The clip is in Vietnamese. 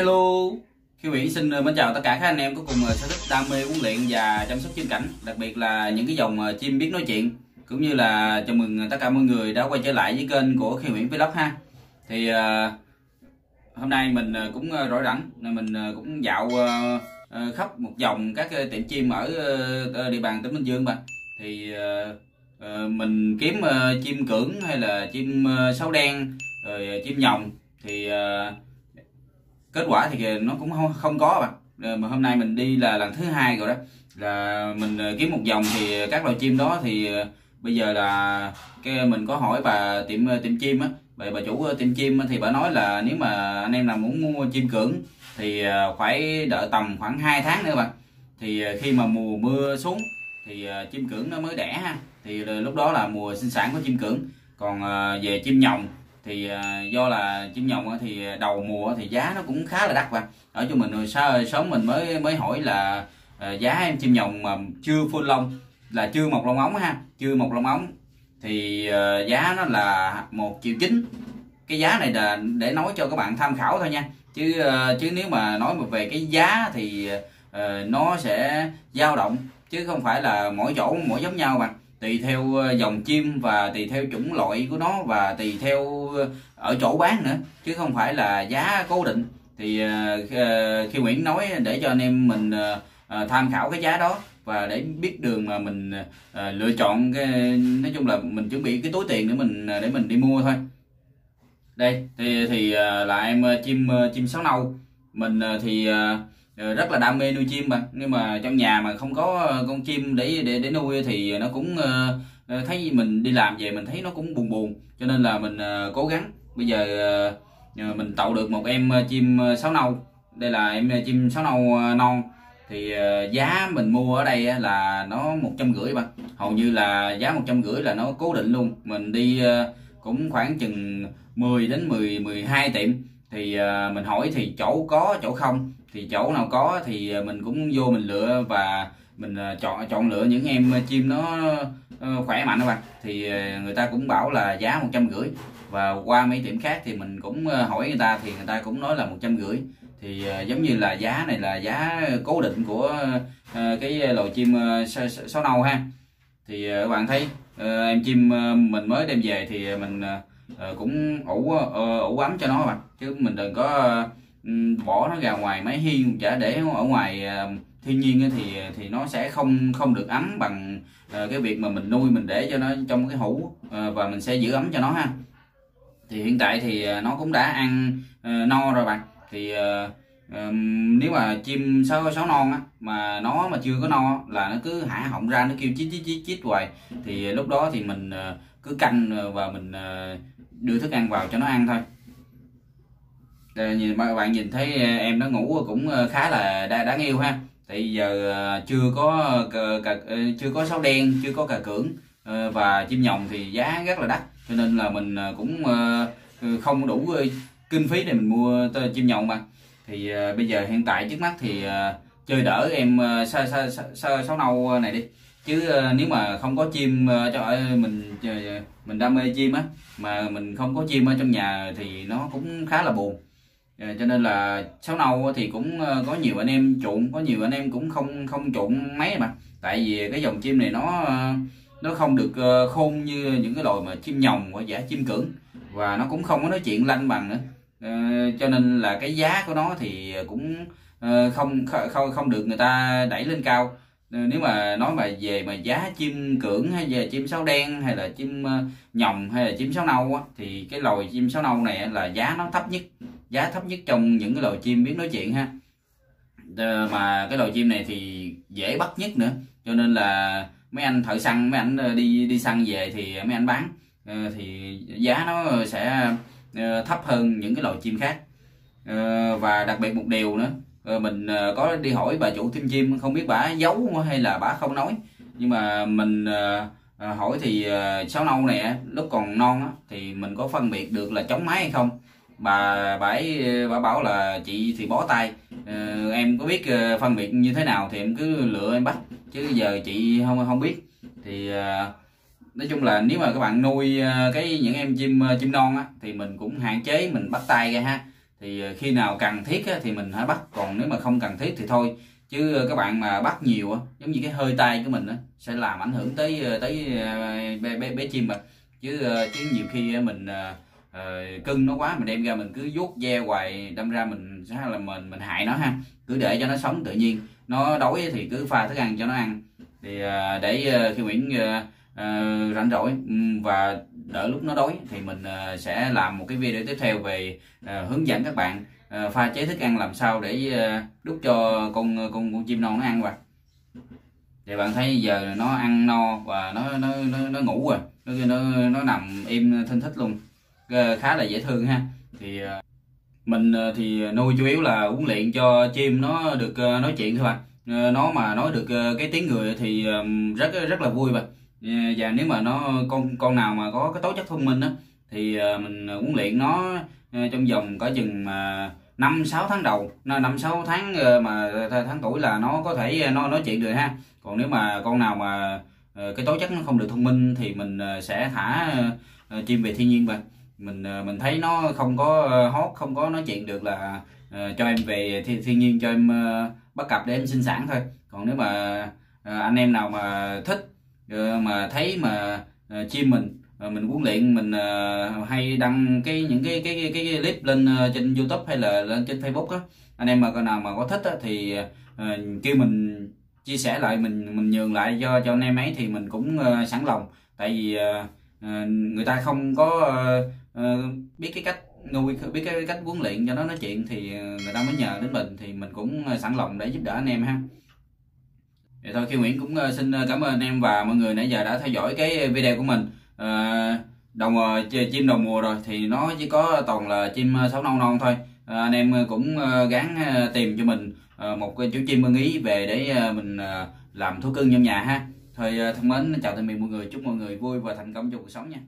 Hello, Khiêu Nguyễn xin ờ, mến chào tất cả các anh em có cùng ờ, sở thích đam mê huấn luyện và chăm sóc chim cảnh, đặc biệt là những cái dòng ờ, chim biết nói chuyện, cũng như là chào mừng tất cả mọi người đã quay trở lại với kênh của Khiêu Nguyễn Vlog ha. Thì hôm nay mình cũng rỗi rảnh nên mình cũng dạo khắp một vòng các tiệm chim ở địa bàn tỉnh Bình Dương mà. Thì mình kiếm chim cưỡng hay là chim uh, sáo đen rồi chim nhồng thì uh, kết quả thì nó cũng không không có bạn. Ờ, mà hôm nay mình đi là lần thứ hai rồi đó. Là mình ờ, kiếm một vòng thì các loài chim đó thì ờ, bây giờ là cái mình có hỏi bà tiệm tiệm chim á. Bà, bà chủ tiệm chim thì bà nói là nếu mà anh em nào muốn mua chim cưỡng thì phải đợi tầm khoảng 2 tháng nữa bạn. Thì khi mà mùa mưa xuống thì chim cưỡng nó mới đẻ ha. Thì lúc đó là mùa sinh sản của chim cưỡng. Còn về chim nhồng thì à, do là chim nhồng thì đầu mùa thì giá nó cũng khá là đắt và ở cho mình sao sớm mình mới mới hỏi là à, giá em chim nhồng mà chưa full lông, là chưa một lông ống ha, chưa một lông ống. Thì à, giá nó là một triệu chín. Cái giá này là để nói cho các bạn tham khảo thôi nha. Chứ chứ nếu mà nói về cái giá thì nó sẽ dao động, chứ không phải là mỗi chỗ mỗi giống nhau mà tùy theo ờ, dòng chim và tùy theo chủng loại của nó và tùy theo ờ, ở chỗ bán nữa chứ không phải là giá cố định. Thì ờ, khi Nguyễn nói để cho anh em mình tham khảo cái giá đó và để biết đường mà mình lựa chọn cái nói chung là mình chuẩn bị cái túi tiền để mình để mình đi mua thôi. Đây thì thì là em chim chim sáo nâu. Mình thì uh, Ờ, rất là đam mê nuôi chim mà. Nhưng mà trong nhà mà không có ờ, con chim để để để nuôi thì nó cũng ờ, thấy mình đi làm về mình thấy nó cũng buồn buồn. Cho nên là mình cố gắng. Bây giờ mình tạo được một em chim sáo nâu. Đây là em chim sáo nâu non. Thì giá mình mua ở đây là nó một trăm rưỡi bạn. Hầu như là giá một trăm rưỡi là nó cố định luôn. Mình đi cũng khoảng chừng 10 đến 10 12 tiệm. Thì mình hỏi thì chỗ có, chỗ không thì chỗ nào có thì ờ, mình cũng vô mình lựa và mình ờ, chọn chọn lựa những em chim nó ờ, khỏe mạnh các bạn. Thì người ta cũng bảo là giá một trăm rưỡi và qua mấy tiệm khác thì mình cũng hỏi người ta thì người ta cũng nói là một trăm rưỡi. Thì giống như là giá này là giá cố định của cái loài chim sáu nâu ha. Thì các bạn thấy em chim mình mới đem về thì mình cũng ủ ủ ấm cho nó các bạn. Chứ mình đừng có Ừ, bỏ nó ra ngoài máy hiên chả để ở ngoài ờ, thiên nhiên thì thì nó sẽ không không được ấm bằng ờ, cái việc mà mình nuôi mình để cho nó trong cái hũ ờ, và mình sẽ giữ ấm cho nó ha. Thì hiện tại thì nó cũng đã ăn no rồi bạn. Thì nếu mà chim sáu sáu non á, mà nó mà chưa có no là nó cứ hạ họng ra nó kêu chít chít chít chít hoài. Thì lúc đó thì mình cứ canh và mình đưa thức ăn vào cho nó ăn thôi. Ờ, nhìn các bạn nhìn thấy ờ, em nó ngủ cũng ờ, khá là đáng yêu ha. Tại giờ chưa có cà, chưa có sáo đen chưa có cà cưỡng và chim nhồng thì giá rất là đắt. Cho nên là mình cũng ừ, không đủ kinh phí để mình mua chim nhồng mà. Thì bây giờ hiện tại trước mắt thì chơi đỡ em sa sa sa sáu nâu này đi. Chứ nếu mà không có chim cho mình mình đam mê chim á mà mình không có chim ở trong nhà thì nó cũng khá là buồn. Ờ, cho nên là sáu nâu thì cũng ờ, có nhiều anh em chuộng có nhiều anh em cũng không không chuộng mấy mà. Tại vì cái dòng chim này nó ờ, nó không được khôn như những cái loài mà chim nhồng hoặc giả chim cưỡng. Và nó cũng không có nói chuyện lanh bằng nữa. Cho nên là cái giá của nó thì cũng không không không được người ta đẩy lên cao. Nếu mà nói mà về mà giá chim cưỡng hay về chim sáo đen hay là chim nhồng hay là chim sáo nâu á, thì cái loài chim sáo nâu này là giá nó thấp nhất giá thấp nhất trong những cái loài chim biết nói chuyện ha. Mà cái loài chim này thì dễ bắt nhất nữa. Cho nên là mấy anh thợ săn, mấy anh ờ, đi đi săn về thì mấy anh bán. Ờ, thì giá nó ờ, sẽ thấp hơn những cái loài chim khác. Và đặc biệt một điều nữa mình có đi hỏi bà chủ tiêm chim, không biết bà giấu hay là bà không nói. Nhưng mà mình hỏi thì sáo nâu này lúc còn non thì mình có phân biệt được là chống máy hay không bà bà ấy bà bảo là chị thì bó tay. Ờ, em có biết ờ, phân biệt như thế nào thì em cứ lựa em bắt chứ giờ chị không không biết. Thì ờ, nói chung là nếu mà các bạn nuôi ờ, cái những em chim chim non á thì mình cũng hạn chế mình bắt tay ra ha. Thì khi nào cần thiết á, thì mình hãy bắt còn nếu mà không cần thiết thì thôi. Chứ các bạn mà bắt nhiều á giống như cái hơi tay của mình á sẽ làm ảnh hưởng tới tới bé, bé, bé chim mà. Chứ chứ nhiều khi mình uh, cưng nó quá mình đem ra mình cứ vuốt ve hoài đâm ra mình hay là mình mình hại nó ha. Cứ để cho nó sống tự nhiên. Nó đói thì cứ pha thức ăn cho nó ăn. Thì uh, để uh, khi Nguyễn uh, uh, rảnh rỗi ừ, và đợi lúc nó đói thì mình uh, sẽ làm một cái video tiếp theo về uh, hướng dẫn các bạn uh, pha chế thức ăn làm sao để uh, đút cho con con con chim non nó ăn và thì bạn thấy giờ nó ăn no và nó nó nó, nó ngủ rồi. Nó nó nó nằm im thinh thích luôn. Ờ, khá là dễ thương ha. Thì ờ, mình ờ, thì nuôi chủ yếu là huấn luyện cho chim nó được nói chuyện thôi bạn. Nó mà nói được cái tiếng người thì rất rất là vui và và nếu mà nó, con con nào mà có cái tố chất thông minh á, thì mình huấn luyện nó trong vòng có chừng mà năm, sáu tháng đầu, năm sáu tháng mà tháng tuổi là nó có thể nó nói chuyện được ha. Còn nếu mà con nào mà cái tố chất nó không được thông minh thì mình sẽ thả chim về thiên nhiên vậy mình ờ, mình thấy nó không có ờ, hót không có nói chuyện được là uh, cho em về thiên, thiên nhiên cho em uh, bắt cặp để em sinh sản thôi. Còn nếu mà uh, anh em nào mà thích uh, mà thấy mà uh, chim mình uh, mình huấn luyện mình uh, hay đăng cái những cái cái cái, cái clip lên uh, trên youtube hay là lên trên facebook á anh em mà con nào mà có thích á, thì uh, kêu mình chia sẻ lại mình mình nhường lại cho cho anh em ấy thì mình cũng uh, sẵn lòng. Tại vì uh, người ta không có uh, Ờ, biết cái cách nuôi biết cái cách huấn luyện cho nó nói chuyện thì ờ, người ta mới nhờ đến mình thì mình cũng ờ, sẵn lòng để giúp đỡ anh em ha. Vậy thôi khi Nguyễn cũng xin cảm ơn anh em và mọi người nãy giờ đã theo dõi cái video của mình. À, chim đầu mùa rồi thì nó chỉ có toàn là chim sáu non non thôi. À, anh em cũng gắng tìm cho mình một cái chú chim ưng ý về để mình làm thú cưng trong nhà ha. Thôi thân mến chào tạm biệt mọi người. Chúc mọi người vui và thành công trong cuộc sống nha.